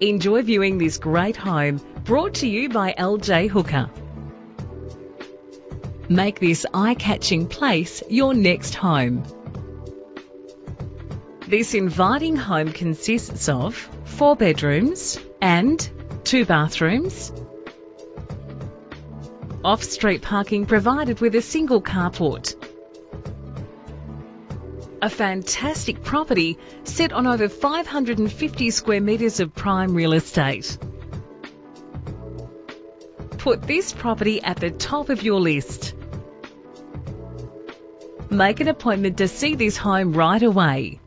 Enjoy viewing this great home brought to you by LJ Hooker. Make this eye-catching place your next home. This inviting home consists of four bedrooms and two bathrooms. Off-street parking provided with a single carport. A fantastic property set on over 550 square metres of prime real estate. Put this property at the top of your list. Make an appointment to see this home right away.